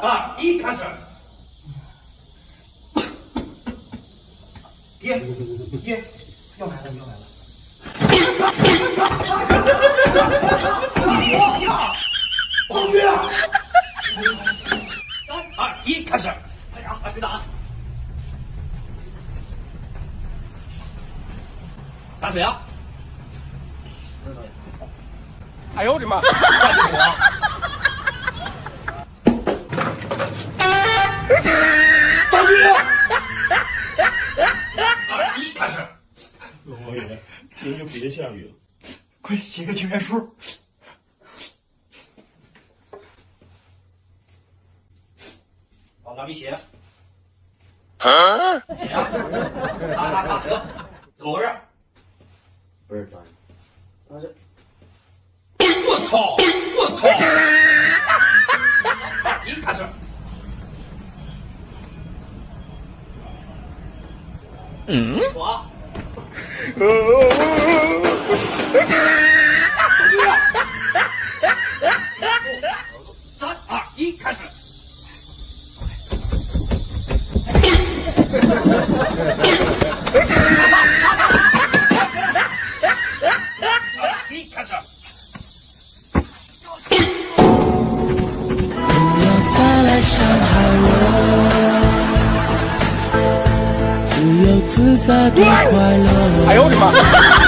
二一，开始。爹，爹，又来了，又来了。别笑，皇帝啊！三二一，开始。快点，把水打了。打水啊！哎呦我的妈！爷，您就别下雨了。快写个请愿书。好，拿笔写。啊？写啊！咔咔咔，得，怎么回事？不是大人，他是。我操！我操！二一，开始。嗯。没 错啊。三二一，开始。二一，自在的快乐。哎呦我的妈！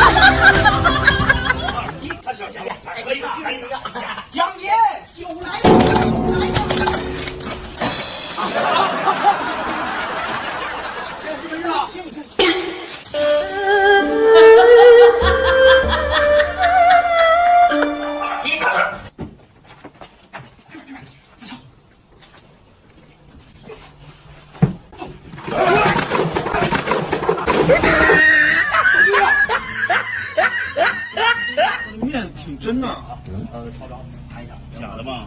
真的，呃，超标，看一下。假的吧？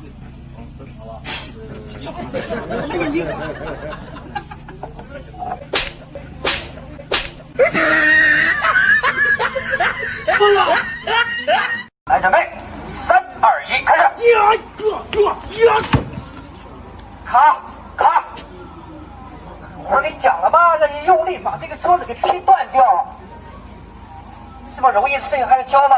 好吧。我的眼睛。疯了！来，准备，三二一，开始。呀呀呀呀！卡卡！我跟你讲了吗？让你用力把这个桌子给踢断掉。这么容易的事情还要教吗？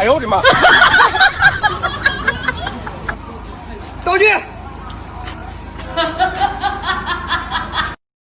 哎呦，我的妈，道歉。